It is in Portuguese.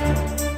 Música